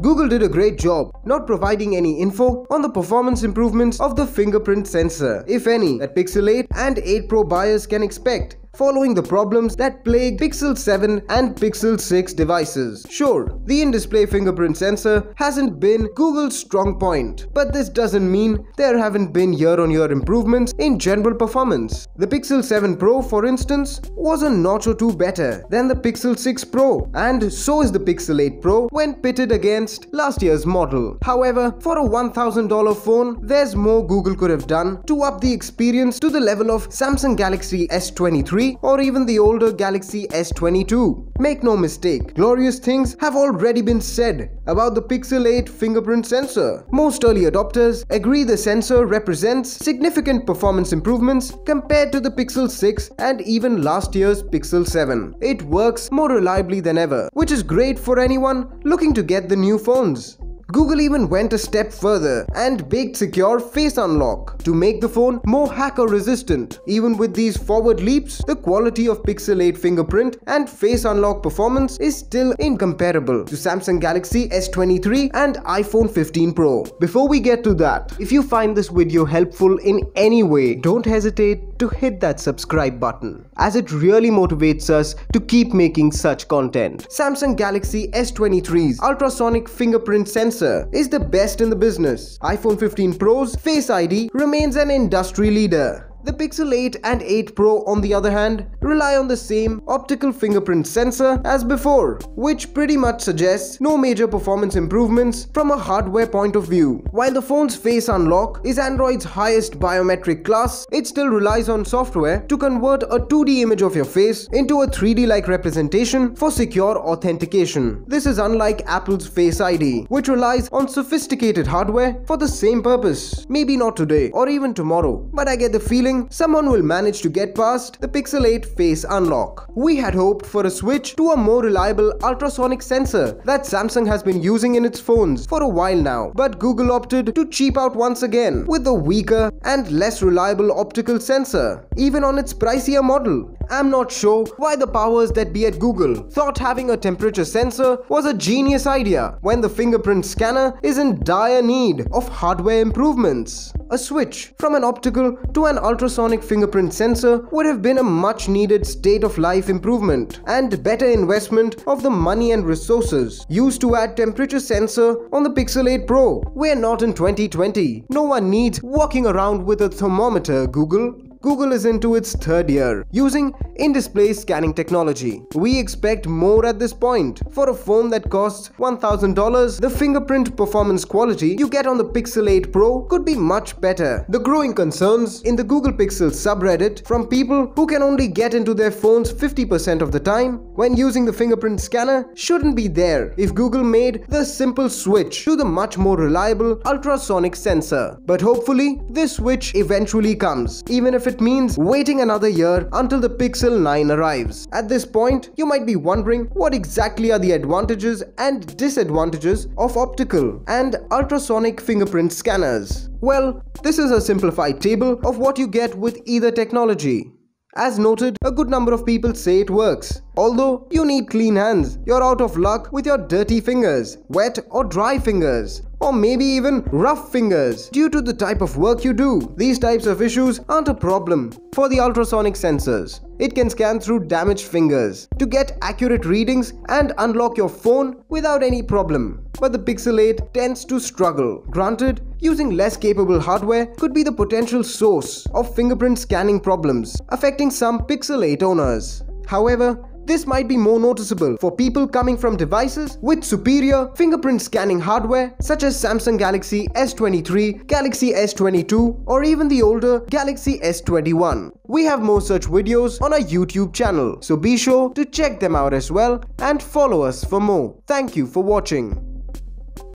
Google did a great job not providing any info on the performance improvements of the fingerprint sensor, if any, that Pixel 8 and 8 Pro buyers can expect following the problems that plague Pixel 7 and Pixel 6 devices. Sure, the in-display fingerprint sensor hasn't been Google's strong point, but this doesn't mean there haven't been year-on-year -year improvements in general performance. The Pixel 7 Pro, for instance, was a notch or two better than the Pixel 6 Pro, and so is the Pixel 8 Pro when pitted against last year's model. However, for a $1,000 phone, there's more Google could have done to up the experience to the level of Samsung Galaxy S23 or even the older Galaxy S22. Make no mistake, glorious things have already been said about the Pixel 8 fingerprint sensor. Most early adopters agree the sensor represents significant performance improvements compared to the Pixel 6 and even last year's Pixel 7. It works more reliably than ever, which is great for anyone looking to get the new phones. Google even went a step further and baked secure face unlock to make the phone more hacker resistant. Even with these forward leaps, the quality of Pixel 8 fingerprint and face unlock performance is still incomparable to Samsung Galaxy S23 and iPhone 15 Pro. Before we get to that, if you find this video helpful in any way, don't hesitate to hit that subscribe button as it really motivates us to keep making such content. Samsung Galaxy S23's ultrasonic fingerprint sensor sensor is the best in the business. iPhone 15 Pro's Face ID remains an industry leader. The Pixel 8 and 8 Pro on the other hand rely on the same optical fingerprint sensor as before, which pretty much suggests no major performance improvements from a hardware point of view. While the phone's face unlock is Android's highest biometric class, it still relies on software to convert a 2D image of your face into a 3D-like representation for secure authentication. This is unlike Apple's Face ID, which relies on sophisticated hardware for the same purpose. Maybe not today or even tomorrow, but I get the feeling someone will manage to get past the Pixel 8 face unlock. We had hoped for a switch to a more reliable ultrasonic sensor that Samsung has been using in its phones for a while now, but Google opted to cheap out once again with a weaker and less reliable optical sensor, even on its pricier model. I'm not sure why the powers that be at Google thought having a temperature sensor was a genius idea when the fingerprint scanner is in dire need of hardware improvements. A switch from an optical to an ultrasonic fingerprint sensor would have been a much needed state of life improvement and better investment of the money and resources used to add temperature sensor on the Pixel 8 Pro. We're not in 2020. No one needs walking around with a thermometer, Google. Google is into its third year using in-display scanning technology. We expect more at this point. For a phone that costs $1000, the fingerprint performance quality you get on the Pixel 8 Pro could be much better. The growing concerns in the Google Pixel subreddit from people who can only get into their phones 50% of the time when using the fingerprint scanner shouldn't be there if Google made the simple switch to the much more reliable ultrasonic sensor. But hopefully, this switch eventually comes, even if it it means waiting another year until the Pixel 9 arrives. At this point, you might be wondering what exactly are the advantages and disadvantages of optical and ultrasonic fingerprint scanners. Well, this is a simplified table of what you get with either technology. As noted, a good number of people say it works. Although you need clean hands, you're out of luck with your dirty fingers, wet or dry fingers or maybe even rough fingers due to the type of work you do. These types of issues aren't a problem for the ultrasonic sensors. It can scan through damaged fingers to get accurate readings and unlock your phone without any problem. But the Pixel 8 tends to struggle. Granted, using less capable hardware could be the potential source of fingerprint scanning problems affecting some Pixel 8 owners. However, this might be more noticeable for people coming from devices with superior fingerprint scanning hardware such as Samsung Galaxy S23, Galaxy S22 or even the older Galaxy S21. We have more such videos on our YouTube channel, so be sure to check them out as well and follow us for more. Thank you for watching.